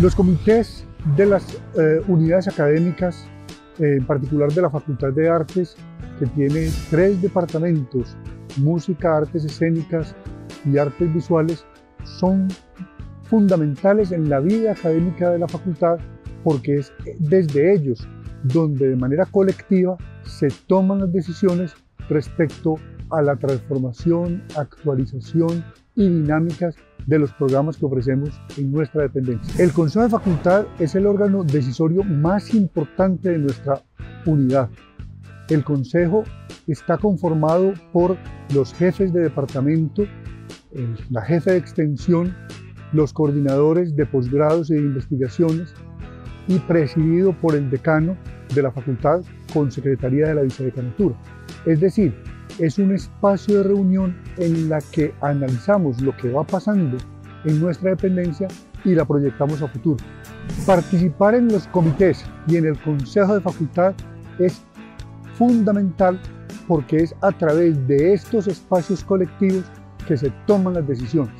Los comités de las eh, unidades académicas, eh, en particular de la Facultad de Artes, que tiene tres departamentos, música, artes escénicas y artes visuales, son fundamentales en la vida académica de la facultad porque es desde ellos donde de manera colectiva se toman las decisiones respecto a la transformación, actualización y dinámicas de los programas que ofrecemos en nuestra dependencia. El Consejo de Facultad es el órgano decisorio más importante de nuestra unidad. El Consejo está conformado por los jefes de departamento, la jefe de extensión, los coordinadores de posgrados y de investigaciones y presidido por el decano de la facultad con secretaría de la vicedecanatura. Es decir, es un espacio de reunión en la que analizamos lo que va pasando en nuestra dependencia y la proyectamos a futuro. Participar en los comités y en el consejo de facultad es fundamental porque es a través de estos espacios colectivos que se toman las decisiones.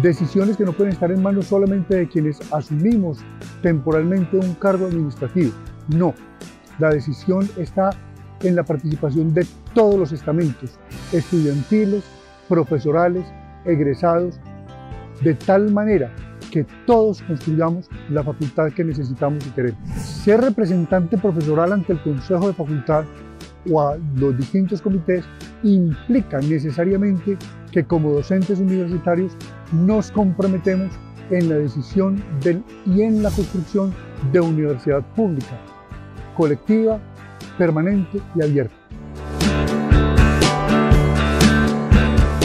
Decisiones que no pueden estar en manos solamente de quienes asumimos temporalmente un cargo administrativo. No, la decisión está en la participación de todos los estamentos, estudiantiles, profesorales, egresados, de tal manera que todos construyamos la facultad que necesitamos y queremos. Ser representante profesoral ante el Consejo de Facultad o a los distintos comités implica necesariamente que como docentes universitarios nos comprometemos en la decisión del, y en la construcción de universidad pública, colectiva, permanente y abierta.